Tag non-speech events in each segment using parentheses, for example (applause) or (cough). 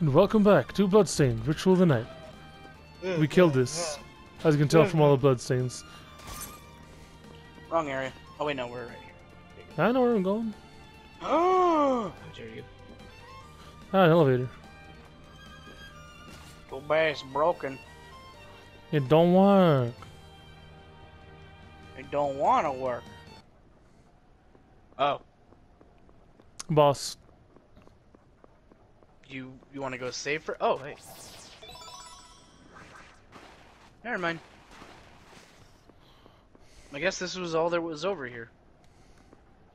And welcome back to Bloodstained, Ritual of the Night. We killed this, as you can tell from all the bloodstains. Wrong area. Oh wait, no, we're right here. I know where I'm going. (gasps) Oh, dare you? Ah, an elevator. Go bass broken. It don't work. It don't want to work. Oh, Boss. You you want to go save for? Oh, hey. Never mind. I guess this was all there was over here.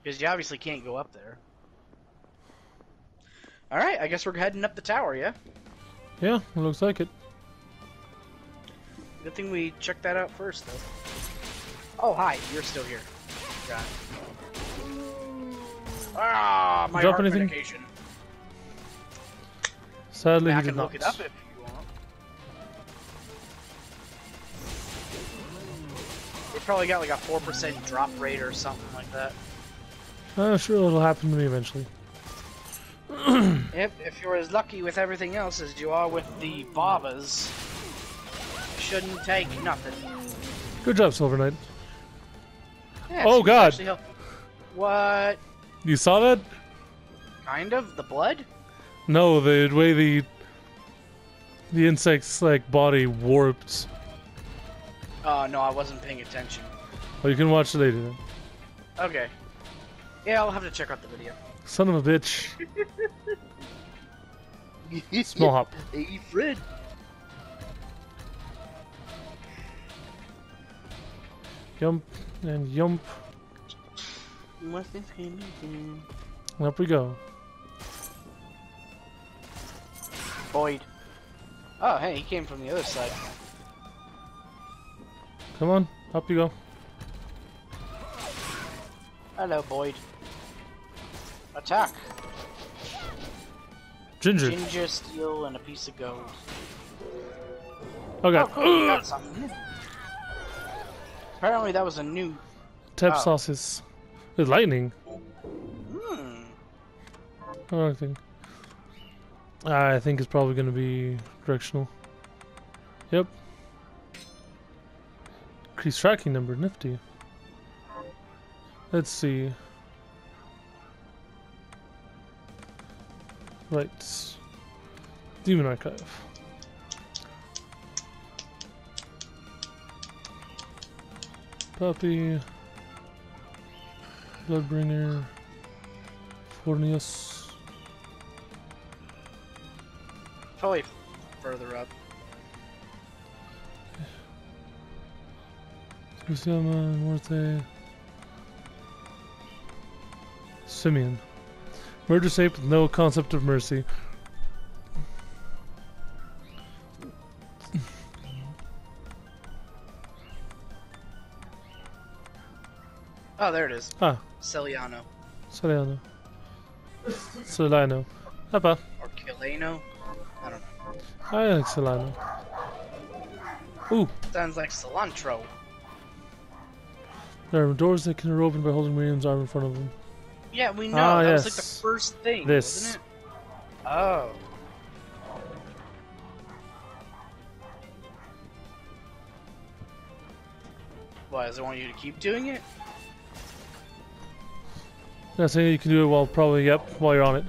Because you obviously can't go up there. Alright, I guess we're heading up the tower, yeah? Yeah, looks like it. Good thing we checked that out first, though. Oh, hi, you're still here. Got. Ah, my Drop heart anything? medication. Sadly, I he can did not. look it up if you want. We probably got like a 4% drop rate or something like that. Uh, sure, it'll happen to me eventually. (clears throat) If, if you're as lucky with everything else as you are with the Barbas, shouldn't take nothing. Good job, Silver Knight. Yeah, Oh, God. What? You saw that? Kind of? The blood? No, the way the the insect's like body warped. Oh, no, I wasn't paying attention. Well, you can watch it later then. Okay. Yeah, I'll have to check out the video. Son of a bitch. (laughs) Small hop. Hey, Fred. Yump and yump. What's this game? And up we go. Boyd. Oh, hey, he came from the other side. Come on, up you go. Hello, Boyd. Attack. Ginger. Ginger, steel, and a piece of gold. Oh Oh, cool. Apparently that was a new... Tap oh. sauces. With lightning. Hmm. Oh. I think it's probably going to be directional. Yep. Increased tracking number, nifty. Let's see. Right. Demon Archive. Puppy. Bloodbringer. Forneus. Probably further up. Luciana, Morte. Simeon. Murder safe with no concept of mercy. Oh, there it is. Ah, Celiano. Soliano. Solano. Papa. Or Kilano. I don't know. I like Solano. Ooh, Sounds like cilantro. there are doors that can opened by holding Miriam's arm in front of them. Yeah, we know. Ah, that was like the first thing, This. Oh. Why, does it want you to keep doing it? That's saying you can do it while probably, yep, while you're on it.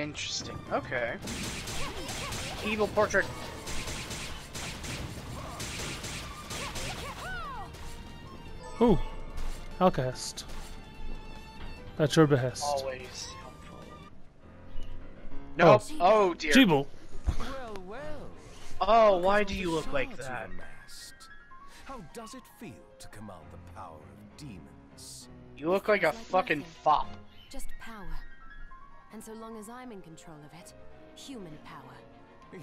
Interesting. Okay. Evil portrait. Ooh, Alcast. At your behest. Always helpful. Oh. Nope. Oh, dear. Gebel. Well, well. Oh, why do you look like Guards that? How does it feel to command the power of demons? You look like a fucking fop. Just power. And so long as I'm in control of it, human power.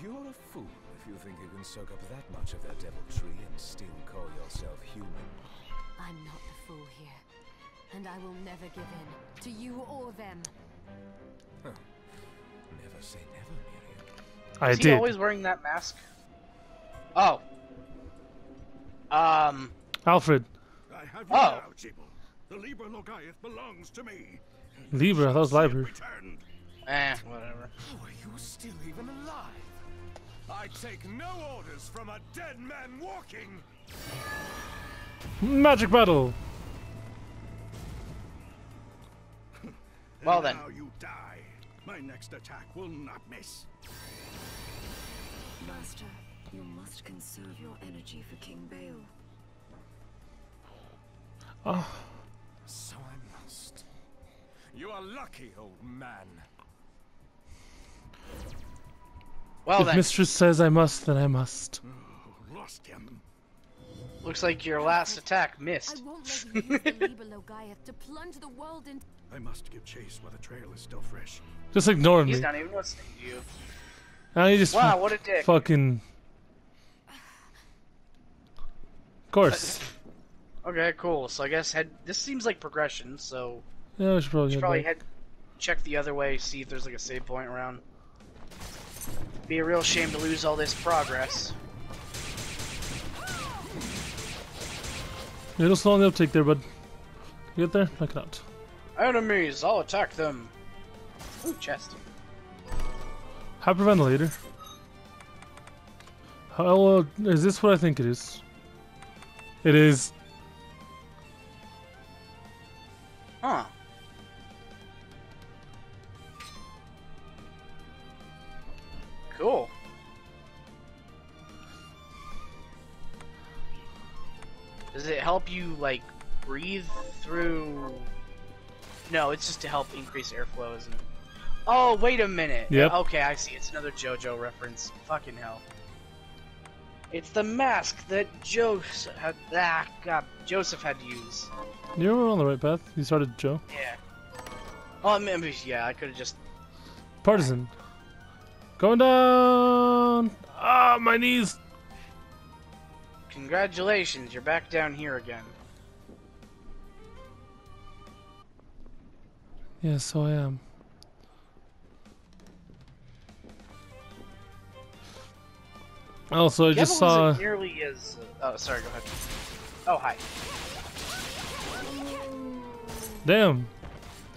You're a fool if you think you can soak up that much of their deviltry and still call yourself human. I'm not the fool here. And I will never give in to you or them. Never say never, Miriam. I Is he did. always wearing that mask? Oh. Um. Alfred. I have you Oh. now, Gebel. The Liber Logaeth belongs to me. Libra, that was See it Libra. Eh, whatever. How are you still even alive? I take no orders from a dead man walking! Magic battle. Well then. Now you die. My next attack will not miss. Master, you must conserve your energy for King Bael. Oh, So I must. You are lucky, old man. Well if then, Mistress says I must, then I must. Oh, lost him. looks like your last attack missed. I missed. won't let you use the (laughs) Liber to plunge the world into. I must give chase while the trail is still fresh. Just ignoring He's me. not even listening to you. And he just Wow, what a dick. fucking. Of course. (laughs) Okay, cool. So I guess head. This seems like progression. So Yeah, we should probably should head probably head, check the other way, see if there's like a save point around. Be a real shame to lose all this progress. A little slow on the uptake there, bud. You get there? Knock it out. Enemies, I'll attack them. Ooh, chest. Hyperventilator. How uh, is this what I think it is? It is. Huh. Cool. Does it help you like breathe through? No, it's just to help increase airflow, isn't it? Oh, wait a minute. Yep. Okay, I see. It's another JoJo reference. Fucking hell. It's the mask that Joseph had. Ah, God, Joseph had to use. You were on the right path. You started Joe. Yeah. Oh, I mean, yeah, I could have just. Partisan. Going down. Ah, my knees. Congratulations, you're back down here again. Yes, so I am. Also, I just saw. nearly as. Oh, sorry. Go ahead. Oh, hi. Damn.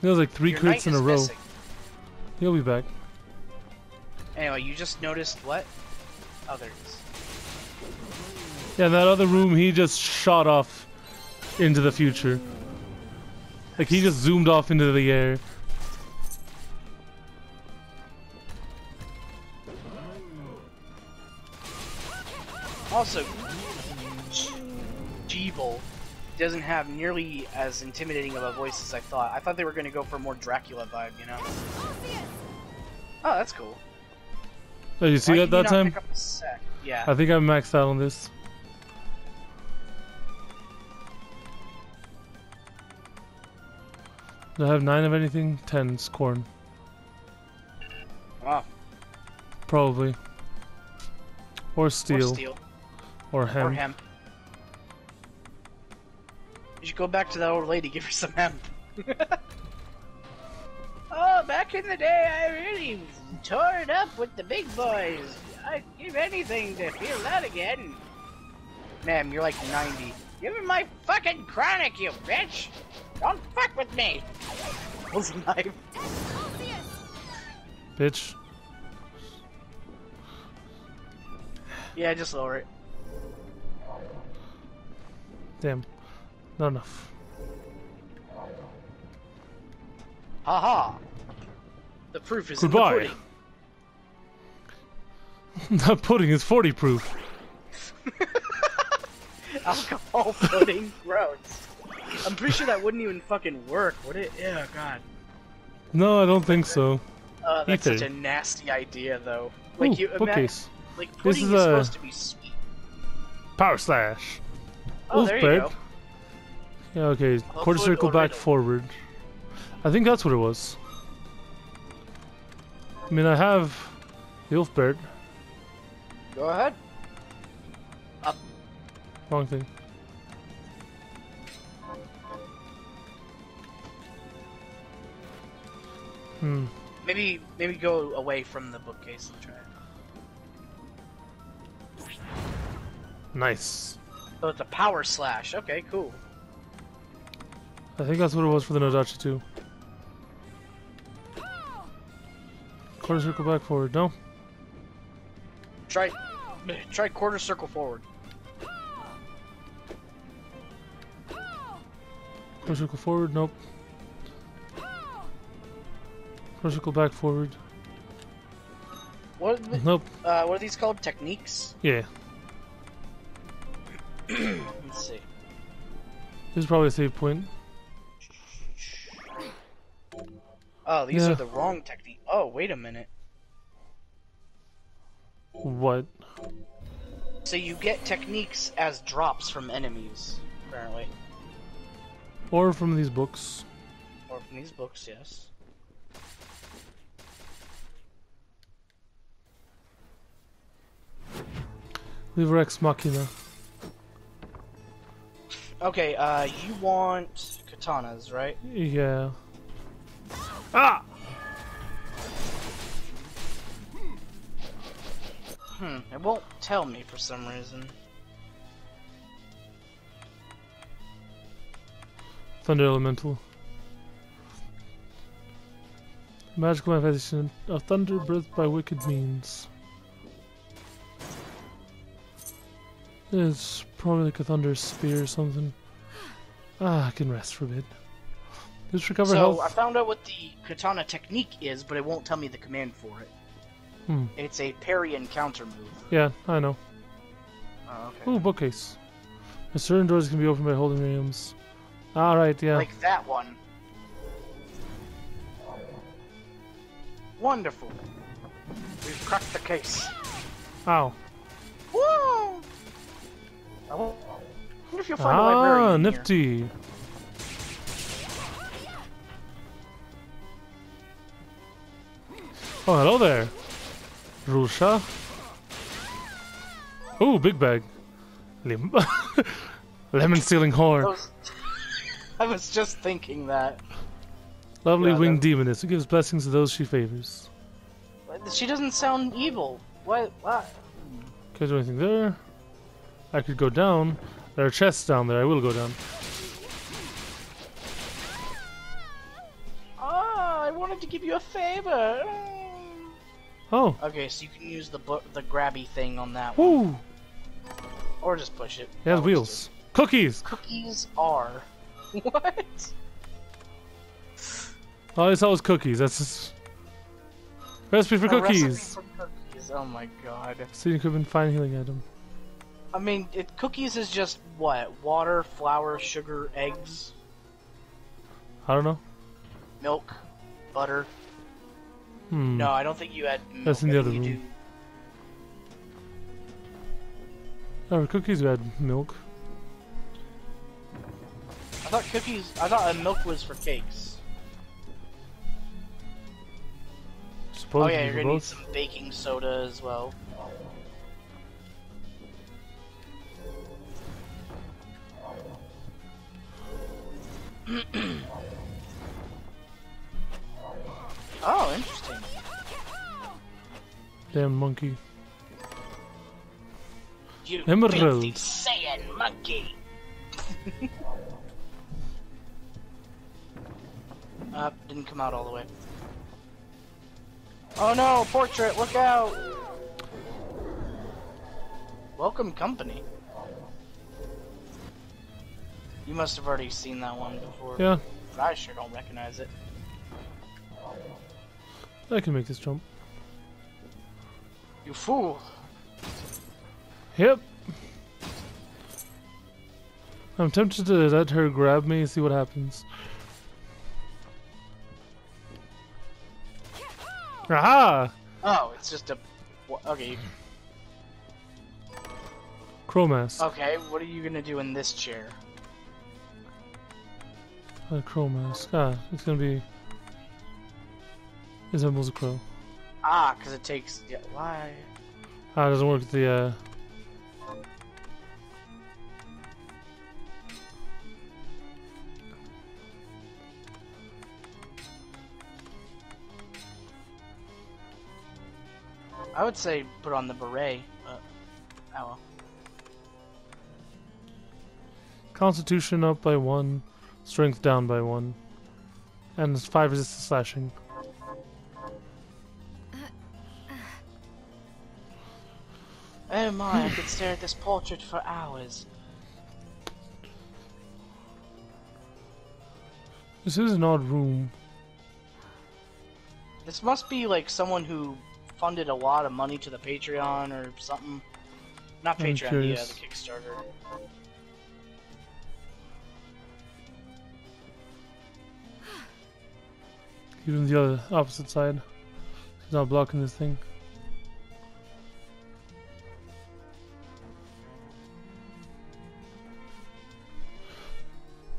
It was like three Your crits in a row. missing. He'll be back. Anyway, you just noticed what? Oh, there it is. Yeah, in that other room, he just shot off into the future. Like he just zoomed off into the air. Also, Gebel doesn't have nearly as intimidating of a voice as I thought. I thought they were going to go for a more Dracula vibe, you know? Oh, that's cool. Oh, you see Why that that time? pick up the sec? Yeah. I think I'm maxed out on this. Do I have nine of anything? Ten. Scorn. Wow. Probably. Or steel. Or steel. Or Or hemp. hemp. You should go back to that old lady, give her some hemp. (laughs) back in the day, I really tore it up with the big boys. I'd give anything to feel that again. Ma'am, you're like 90. Give me my fucking chronic, you bitch! Don't fuck with me! Pulls a knife. Bitch. Yeah, just lower it. Damn. Not enough. Haha! The proof is Goodbye. in the pudding. (laughs) that pudding is 40 proof. (laughs) Alcohol pudding, gross. I'm pretty sure that wouldn't even fucking work, would it? Yeah, god. No, I don't think so. Uh, that's Ether. such a nasty idea, though. Like Ooh, you, ima- bookcase. like This pudding is is, a- supposed to be sweet. Power slash. Oh, there you Wolfbird. go. Yeah, okay. Quarter circle back riddle? forward. I think that's what it was. I mean, I have the Ulfbert. Go ahead. Wrong thing. Hmm. Maybe, maybe go away from the bookcase and try it. Nice. Oh, it's a power slash. Okay, cool. I think that's what it was for the Nodachi too. Quarter circle back forward. No. Try, try quarter circle forward. Quarter circle forward. Nope. Quarter circle back forward. What? are the- Nope. Uh, what are these called? Techniques. Yeah. (clears throat) Let's see. This is probably a save point. Oh, these Yeah. are the wrong technique. Oh, wait a minute. What? So you get techniques as drops from enemies, apparently, Or from these books. or from these books. Yes. Leave Rex Machina. Okay. Uh, you want katanas, right? Yeah. Ah! Hmm. It won't tell me for some reason. Thunder Elemental. Magical manifestation of thunder birthed by wicked means. It's probably like a thunder spear or something. Ah, I can rest for a bit. Just recover so health. I found out what the katana technique is, but it won't tell me the command for it. Hmm. It's a parry and counter move. Yeah, I know. Oh, okay. Ooh, bookcase. A certain doors can be opened by holding items. Alright, yeah. Like that one. Wonderful. We've cracked the case. Ow. Woo! I wonder if you'll find a librarian Ah, in here. nifty. Oh, hello there. Rusha. Ooh, big bag. Lim (laughs) Lemon stealing I was, I was just thinking that. Lovely yeah, winged that- demoness who gives blessings to those she favors. She doesn't sound evil. What? What? Can I do anything there? I could go down. There are chests down there. I will go down. Ah, I wanted to give you a favor. Oh. Okay, so you can use the the grabby thing on that one, Woo. or just push it. It has wheels. Cookies. Cookies are. (laughs) what? Oh, I saw was cookies. That's just... recipe for A recipe cookies. for cookies. Oh my god. Seed equipment, fine healing item. I mean, it, cookies is just what? Water, flour, sugar, eggs, I don't know. milk, butter. Hmm. No, I don't think you had milk. That's in the other room. Oh, cookies had milk. I thought cookies. I thought uh, milk was for cakes. Oh Supposedly yeah, you're gonna need some baking soda as well. (clears throat) oh, interesting. Damn monkey. You Emerald. filthy Saiyan monkey. (laughs) uh, didn't come out all the way. Oh no, portrait, look out! Welcome company. You must have already seen that one before. Yeah, But I sure don't recognize it. I can make this jump. You fool! Yep. I'm tempted to let her grab me and see what happens. Aha! Oh, it's just a. Okay, Chromask. okay. What are you gonna do in this chair? A crow mask. Ah, it's gonna be. Resembles a crow. Ah, because it takes. Yeah, why? Ah, it doesn't work with the, uh. I would say put on the beret, but oh well. Constitution up by one, strength down by one, and five resistance slashing. Oh my, I could stare at this portrait for hours. This is an odd room. This must be like someone who funded a lot of money to the Patreon or something. Not I'm Patreon, uh, the Kickstarter. Even the other opposite side. He's not blocking this thing.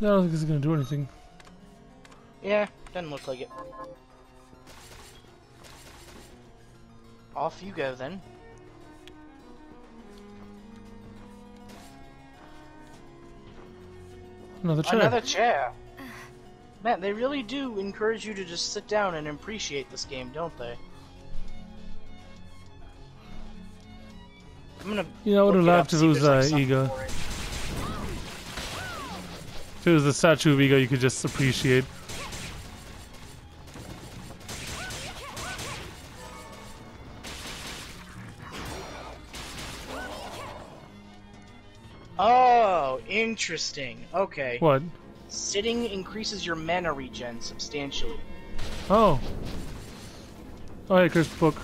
I don't think this is gonna do anything. Yeah, doesn't look like it. Off you go then. Another chair. Another chair. Man, they really do encourage you to just sit down and appreciate this game, don't they? I'm gonna. You know, I would have look it up, laughed if it was there's, uh, Ego. If it was the statue of Ego, you could just appreciate. Oh, interesting. Okay. What? Sitting increases your mana regen substantially. Oh. Oh, hey, cursed book.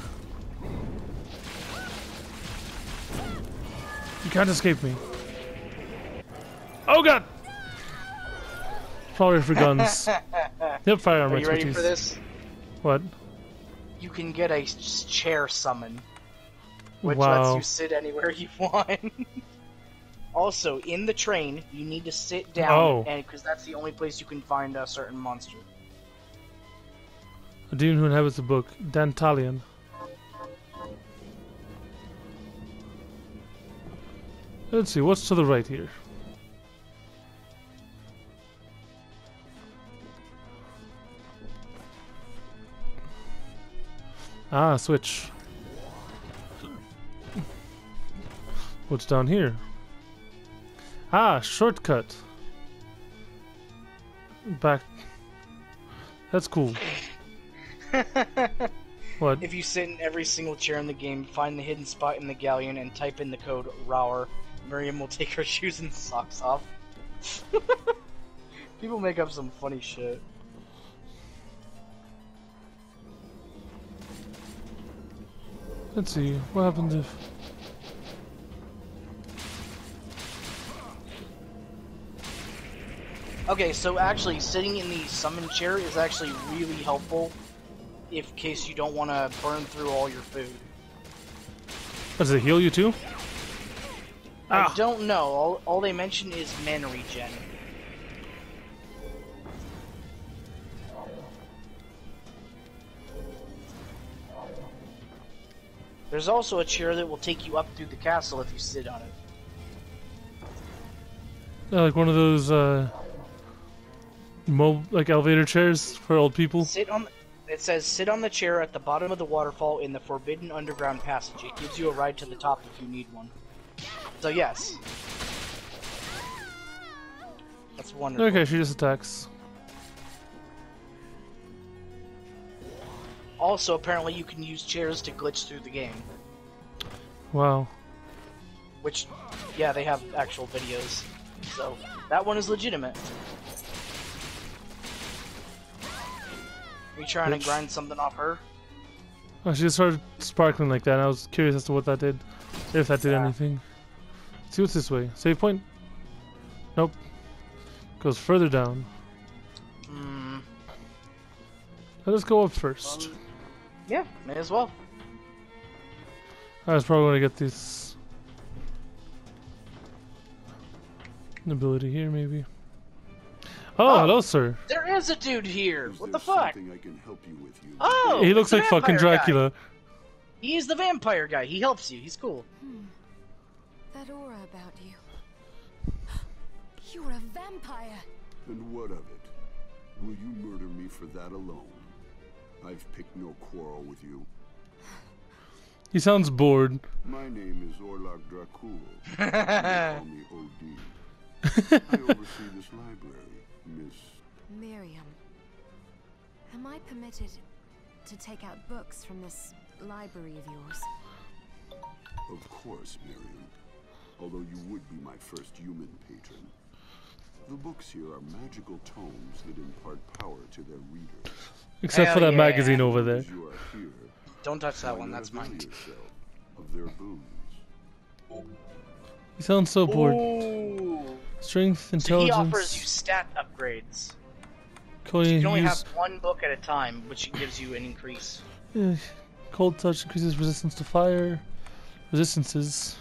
You can't escape me. Oh god! Probably for guns. (laughs) yep, firearm Are you ready expertise. for this? What? You can get a chair summon, which Wow. lets you sit anywhere you want. (laughs) also, in the train, you need to sit down, Oh. and because that's the only place you can find a certain monster. A demon who inhabits the book. Dantalion. Let's see, what's to the right here? Ah, switch. What's down here? Ah, shortcut. Back. That's cool. (laughs) What? If you sit in every single chair in the game, find the hidden spot in the galleon, and type in the code ROWER, Miriam will (laughs) take her shoes and socks off. (laughs) People make up some funny shit. Let's see, what happens if... Okay, so actually, sitting in the summon chair is actually really helpful if case you don't want to burn through all your food. Does it heal you too? Ah. I don't know. All, all they mention is mana regen. There's also a chair that will take you up through the castle if you sit on it. Yeah, like one of those, uh... Mo like elevator chairs for old people? Sit on. It says sit on the chair at the bottom of the waterfall in the forbidden underground passage. It gives you a ride to the top if you need one. So yes. That's wonderful. Okay, she just attacks. Also, apparently, you can use chairs to glitch through the game. Wow. Which, yeah, they have actual videos. So that one is legitimate. Are you trying Which- to grind something off her? Oh, she just started sparkling like that, and I was curious as to what that did. If that did Yeah. anything. see what's this way. Save point? Nope. Goes further down. Hmm. Let us go up first. Um, yeah, may as well. I was probably gonna get this ability here, maybe. Oh, Oh. hello, sir. There is a dude here. Is What the fuck? I can help you with, you. Oh, he looks like fucking Dracula. guy. Dracula. He's the vampire guy. He helps you. He's cool. Hmm. That aura about you. (gasps) You're a vampire. And what of it? Will you murder me for that alone? I've picked no quarrel with you. He sounds bored. My name is Orlok Dracul. (laughs) Call me OD. (laughs) I oversee this library, Miss. Miriam. Am I permitted to take out books from this library of yours? Of course, Miriam. Although you would be my first human patron. The books here are magical tomes that impart power to their readers. Except for that yeah. magazine over there. You are here, Don't touch that one. That's mine. yourself Of their boons. He sounds so bored. Ooh. Strength, So he intelligence. offers you stat upgrades. Cody, You can only use, have one book at a time, which gives you an increase. yeah, (sighs) cold touch increases resistance to fire. Resistances.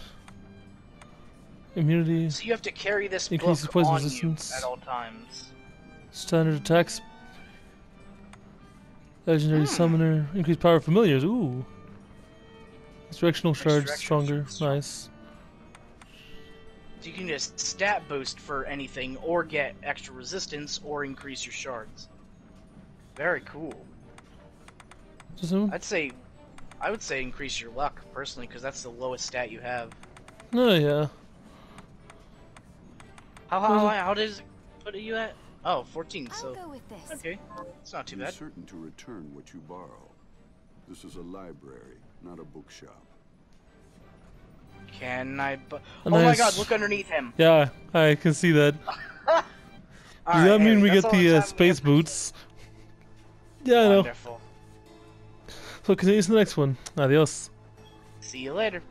Immunity. So you have to carry this Increases book poison on resistance. you at all times. Standard attacks. Legendary Hmm. summoner. Increased power of familiars. Ooh. Instructional shards stronger. Nice. So you can just stat boost for anything, or get extra resistance, or increase your shards. Very cool. I'd say, I would say increase your luck personally, because that's the lowest stat you have. Oh yeah. How how, how, how does it put you at? Oh, 14. I'll So go with this. okay, it's not too Be bad. certain to return what you borrow. This is a library, not a bookshop. Can I? Bu- A oh my God! Look underneath him. Yeah, I can see that. (laughs) Does Alright, that mean hey, we get the the uh, space boots? Yeah, I know. Wonderful. So continue to the next one. Adios. See you later.